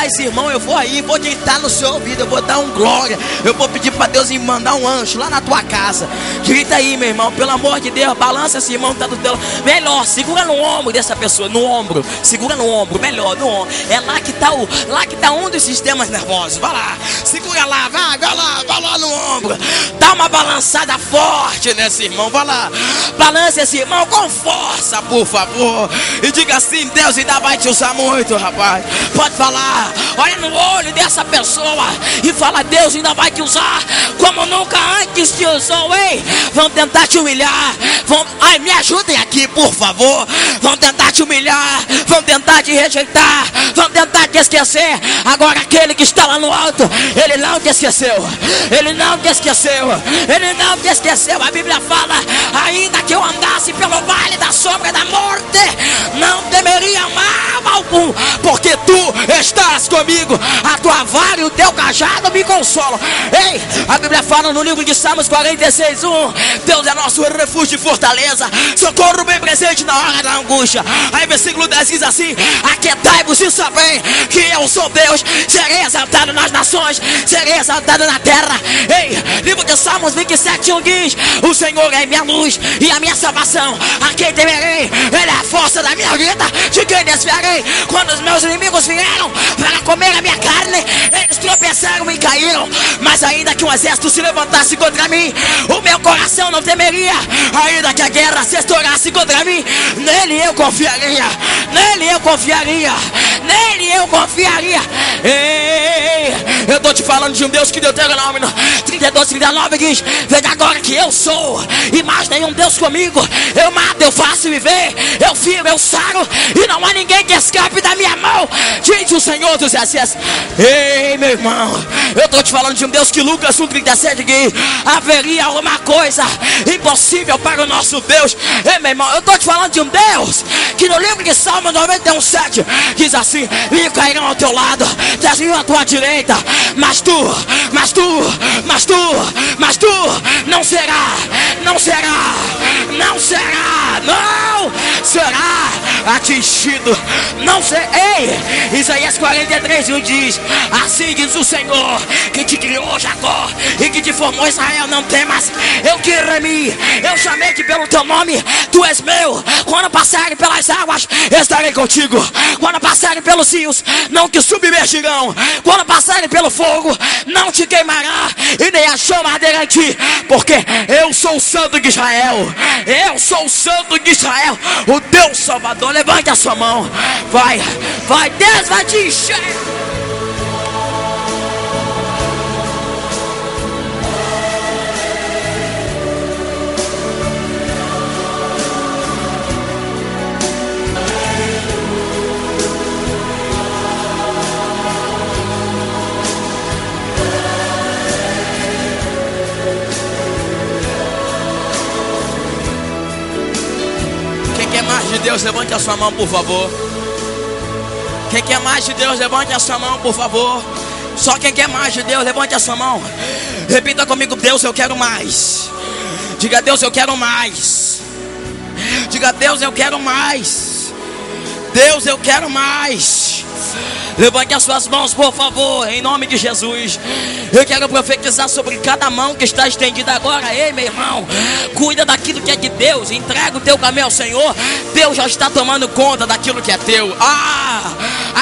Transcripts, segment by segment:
ajudar esse irmão, eu vou aí, vou gritar no seu ouvido, eu vou dar um glória. Eu vou pedir para Deus me mandar um anjo lá na tua casa. Grita aí, meu irmão, pelo amor de Deus, balança esse irmão que tá do teu Melhor, segura no ombro dessa pessoa, no ombro. Segura no ombro, melhor, no ombro. É lá que tá o, lá que tá um dos sistemas nervosos. Vai lá, segura lá, vai, vai lá, vai lá no ombro. Dá uma balançada forte nesse irmão, vai lá. Balança esse irmão com força, por favor. E diga assim: Deus ainda vai te usar muito, rapaz. Pode falar, olha no olho dessa pessoa e fala: Deus ainda vai te usar como nunca antes te usou, hein? Vão tentar te humilhar, vão, ai, me ajudem aqui, por favor. Vão tentar te humilhar, vão tentar te rejeitar, vão tentar te esquecer. Agora, aquele que está lá no alto, ele não te esqueceu, ele não te esqueceu, ele não te esqueceu. A Bíblia fala: ainda que eu andasse pelo vale da sombra da morte, não temeria mal algum, porque tu estás comigo, a tua vara e o teu cajado me consolam. Ei, a Bíblia fala no livro de Salmos 46, 1: Deus é nosso refúgio e fortaleza, socorro bem presente na hora da angústia. Aí, versículo 10 diz assim: Aquietai-vos e sabei que eu sou Deus, serei exaltado nas nações, serei exaltado na terra. Ei, livro de Salmos 27, 1 diz: O Senhor é minha luz e a minha salvação, a quem temerei? Ele é a força da minha vida, Quando os meus inimigos vieram para comer a minha carne, tropeçaram e caíram. Mas ainda que um exército se levantasse contra mim, o meu coração não temeria. Ainda que a guerra se estourasse contra mim, nele eu confiaria. Nele eu confiaria. Nele eu confiaria. Ei, eu estou te falando de um Deus que deu Deuteronômio 32, 39 diz: Veja agora que eu sou, e mais nenhum Deus comigo. Eu mato, eu faço viver, eu firo, eu saro, e não há ninguém que escape da minha mão. Diz o Senhor dos Exércitos. Ei, meu irmão, eu estou te falando de um Deus que Lucas 1,37 diz: haveria alguma coisa impossível para o nosso Deus. Ei, meu irmão, eu estou te falando de um Deus que no livro de Salmo 91, 7 diz assim: E cairão ao teu lado, dez mil à tua direita, mas tu, mas tu, mas tu, mas tu não será, atingido, não será. Ei, Isaías 43, 1 diz: Assim diz o Senhor que te criou, Jacó, e que te formou, Israel. Não temas, eu te remi, eu chamei-te pelo teu nome, tu és meu. Quando passarem pelas águas, estarei contigo. Quando passarem pelos rios, não te submergirão. Quando passarem pelo fogo, não te queimará, e nem a chama em ti, porque eu sou o santo de Israel. Eu sou o santo de Israel, o Deus Salvador. Levante a sua mão, vai, vai, Deus vai te encher. Deus, levante a sua mão, por favor. Quem quer mais de Deus, levante a sua mão, por favor. Só quem quer mais de Deus, levante a sua mão. Repita comigo: Deus, eu quero mais. Diga, Deus, eu quero mais. Diga, Deus, eu quero mais. Deus, eu quero mais. Levante as suas mãos, por favor, em nome de Jesus. Eu quero profetizar sobre cada mão que está estendida agora. Ei, meu irmão, cuida daquilo que é de Deus. Entrega o teu caminho ao Senhor. Deus já está tomando conta daquilo que é teu. Ah,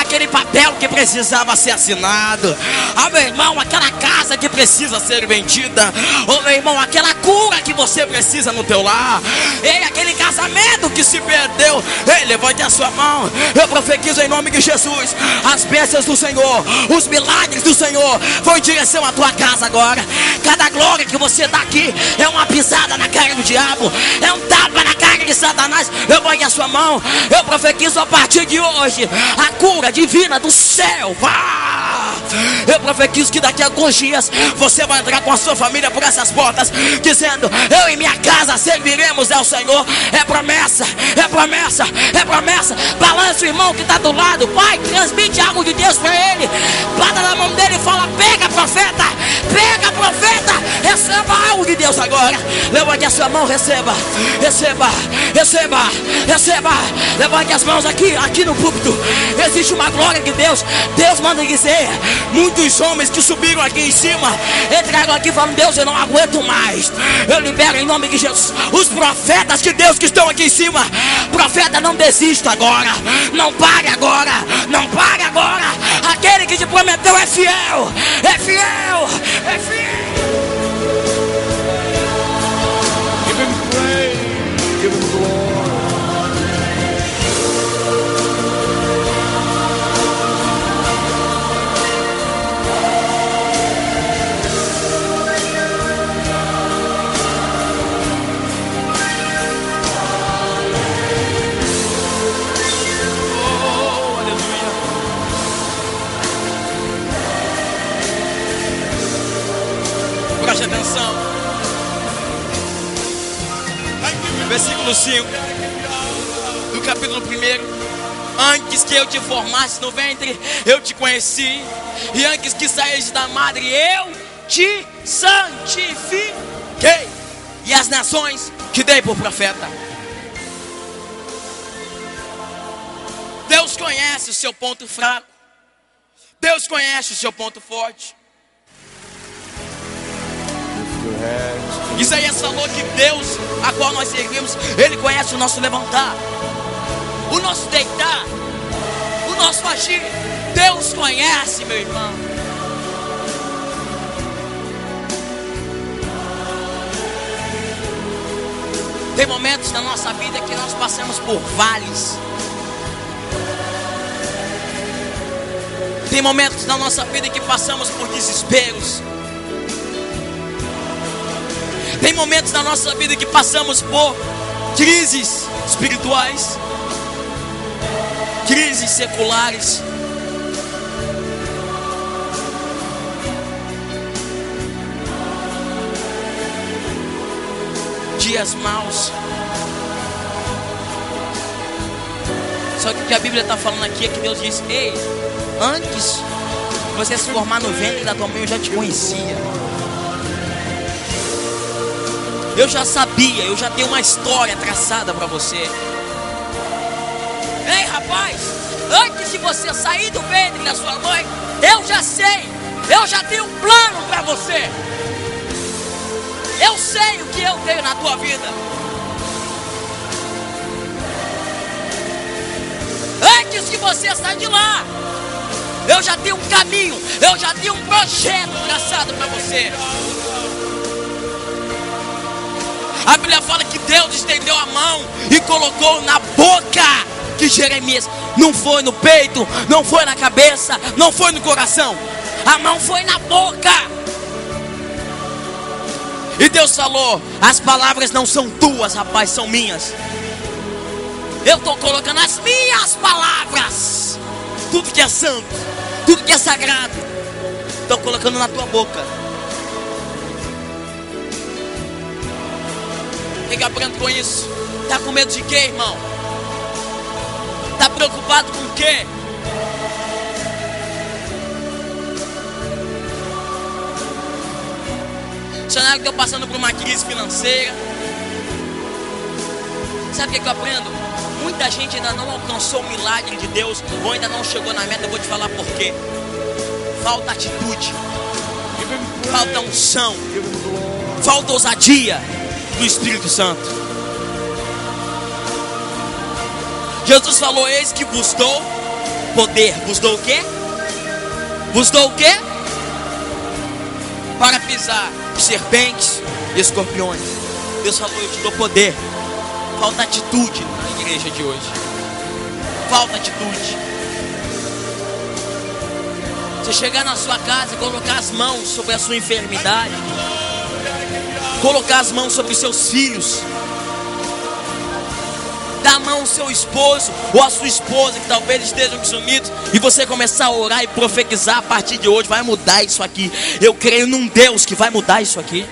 aquele papel que precisava ser assinado. Ah, meu irmão, aquela casa que precisa ser vendida. Oh, meu irmão, aquela cura que você precisa no teu lar. Ei, aquele casamento que se perdeu. Ei, levante a sua mão. Eu profetizo em nome de Jesus. As bênçãos do Senhor, os milagres do Senhor vão em direção à tua casa agora. Cada glória que você dá aqui é uma pisada na cara do diabo, é um tapa na cara de Satanás. Eu vou a sua mão, eu profetizo a partir de hoje a cura divina do céu. Vá! Eu profetizo que daqui a alguns dias você vai entrar com a sua família por essas portas, dizendo: Eu e minha casa serviremos ao Senhor. É promessa, é promessa, é promessa. Balança o irmão que está do lado, Pai, transmite algo de Deus para ele. Bata na mão dele e fala: Pega, profeta, Pega, profeta, receba algo de Deus agora. Levante a sua mão, receba, receba, receba, receba. Levante as mãos aqui, aqui no púlpito. Existe uma glória de Deus. Deus manda dizer: muitos homens que subiram aqui em cima entraram aqui falando: Deus, eu não aguento mais. Eu libero em nome de Jesus os profetas de Deus que estão aqui em cima. Profeta, não desista agora. Não pare agora. Não pare agora. Aquele que te prometeu é fiel. É fiel. É fiel. Antes que eu te formasse no ventre, eu te conheci. E antes que saísse da madre, eu te santifiquei. E as nações te dei por profeta. Deus conhece o seu ponto fraco. Deus conhece o seu ponto forte. Isaías falou que Deus, a qual nós servimos, Ele conhece o nosso levantar, o nosso deitar, o nosso agir. Deus conhece, meu irmão. Tem momentos na nossa vida que nós passamos por vales. Tem momentos na nossa vida que passamos por desesperos. Tem momentos na nossa vida que passamos por crises espirituais, crises seculares. Dias maus. Só que o que a Bíblia está falando aqui é que Deus diz: Ei, antes você se formar no ventre da tua mãe, eu já te conhecia. Eu já sabia, eu já tenho uma história traçada para você. Rapaz, antes de você sair do ventre da sua mãe, eu já sei, eu já tenho um plano para você. Eu sei o que eu tenho na tua vida. Antes que você sair de lá, eu já tenho um caminho, eu já tenho um projeto traçado para você. A Bíblia fala que Deus estendeu a mão e colocou na boca de Jeremias. Não foi no peito, não foi na cabeça, não foi no coração. A mão foi na boca. E Deus falou: as palavras não são tuas, rapaz, são minhas. Eu estou colocando as minhas palavras. Tudo que é santo, tudo que é sagrado, estou colocando na tua boca. Fica aprendendo com isso. Tá com medo de quê, irmão? Tá preocupado com o quê? Eu passando por uma crise financeira. Sabe o que, que eu aprendo? Muita gente ainda não alcançou o milagre de Deus, ou ainda não chegou na meta. Eu vou te falar por quê. Falta atitude, falta unção, falta ousadia do Espírito Santo. Jesus falou: Eis que vos dou poder. Vos dou o quê? Vos dou o quê? Para pisar serpentes e escorpiões. Deus falou: Eu te dou poder. Falta atitude na igreja de hoje. Falta atitude. Você chegar na sua casa e colocar as mãos sobre a sua enfermidade colocar as mãos sobre os seus filhos, dar a mão ao seu esposo ou à sua esposa que talvez estejam sumidos e você começar a orar e profetizar a partir de hoje, vai mudar isso aqui. Eu creio num Deus que vai mudar isso aqui.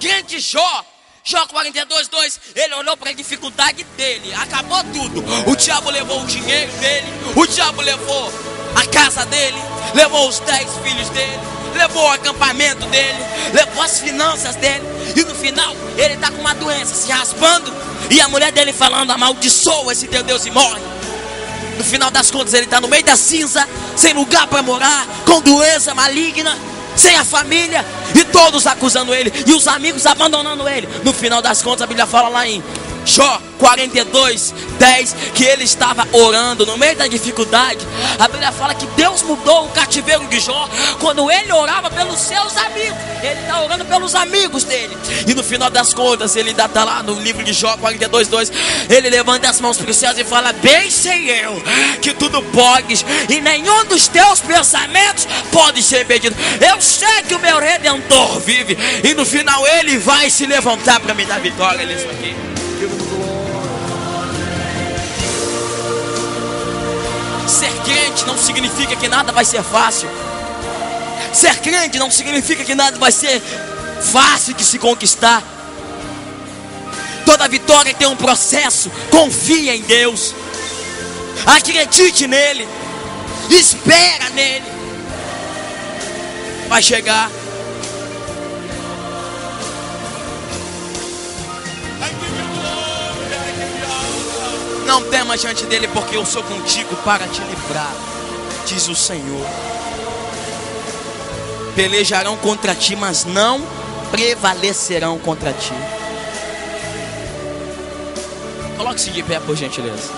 Grande Jó, Jó 42, 2, ele olhou para a dificuldade dele, acabou tudo. O diabo levou o dinheiro dele, o diabo levou a casa dele, levou os dez filhos dele, levou o acampamento dele, levou as finanças dele. E no final, ele está com uma doença, se raspando. E a mulher dele falando: amaldiçoa esse teu Deus e morre. No final das contas, ele está no meio da cinza, sem lugar para morar, com doença maligna, sem a família, e todos acusando ele, e os amigos abandonando ele. No final das contas, a Bíblia fala lá em Jó 42, 10, que ele estava orando no meio da dificuldade. A Bíblia fala que Deus mudou o cativeiro de Jó quando ele orava pelos seus amigos. Ele está orando pelos amigos dele. E no final das contas, ele está lá no livro de Jó 42, 2. Ele levanta as mãos para os céus e fala: Bem sei eu que tudo podes, e nenhum dos teus pensamentos pode ser impedido. Eu sei que o meu redentor vive, e no final ele vai se levantar para me dar vitória nisso aqui. Ser crente não significa que nada vai ser fácil. Ser crente não significa que nada vai ser fácil de se conquistar. Toda vitória tem um processo. Confia em Deus. Acredite nele. Espera nele. Vai chegar. Não tema diante dele, porque eu sou contigo para te livrar, diz o Senhor. Pelejarão contra ti, mas não prevalecerão contra ti. Coloque-se de pé, por gentileza.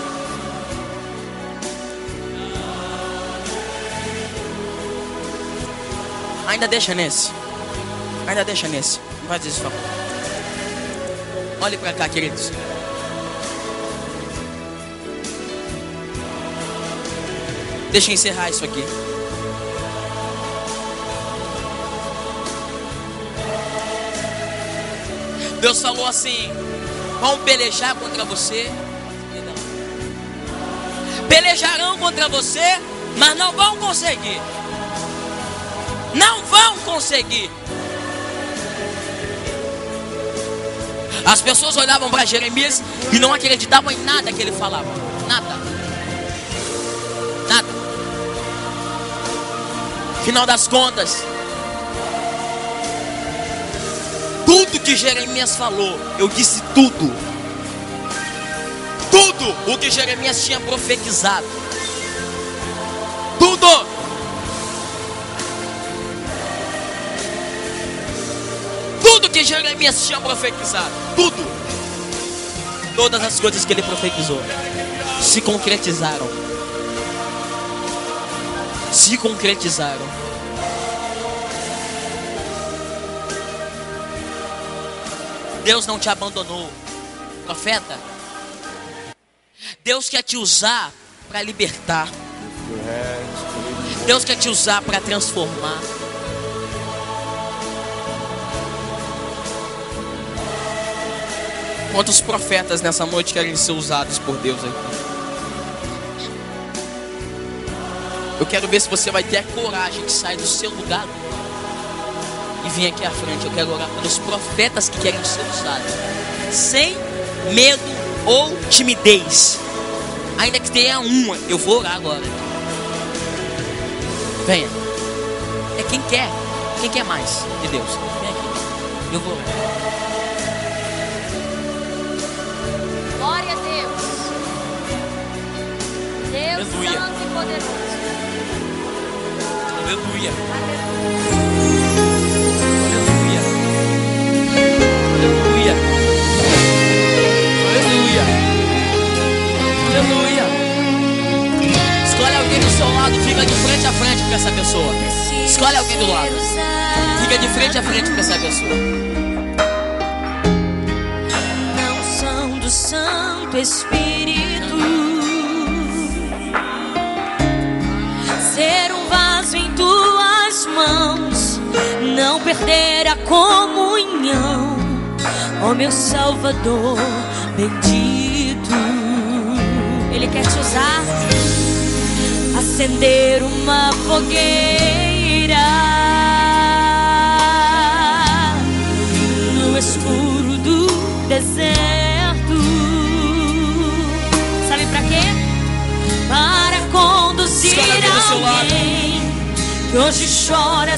Ainda deixa nesse. Ainda deixa nesse. Não faz isso, favor. Olhe para cá, queridos. Deixa eu encerrar isso aqui. Deus falou assim: vão pelejar contra você. Pelejarão contra você, mas não vão conseguir. Não vão conseguir. As pessoas olhavam para Jeremias e não acreditavam em nada que ele falava. Nada. Final das contas, tudo que Jeremias falou, eu disse tudo. Tudo o que Jeremias tinha profetizado. Tudo. Tudo que Jeremias tinha profetizado. Tudo. Todas as coisas que ele profetizou se concretizaram. Se concretizaram. Deus não te abandonou, profeta. Deus quer te usar para libertar. Deus quer te usar para transformar. Quantos profetas nessa noite querem ser usados por Deus aqui? Eu quero ver se você vai ter a coragem de sair do seu lugar e vir aqui à frente. Eu quero orar pelos profetas que querem ser usados, sem medo ou timidez. Ainda que tenha uma, eu vou orar agora. Venha. É quem quer. Quem quer mais de Deus? Vem aqui. Eu vou orar. Glória a Deus. Deus Aleluia. santo e poderoso. Aleluia. Aleluia. Aleluia. Aleluia. Aleluia. Escolhe alguém do seu lado, fica de frente a frente com essa pessoa. Escolhe alguém do lado. Fica de frente a frente com essa pessoa. Não são do Santo Espírito. Ser um mãos. Não perder a comunhão. Ó meu Salvador bendito. Ele quer te usar. Acender uma fogueira no escuro do deserto. Sabe pra quê? Para conduzir alguém hoje chora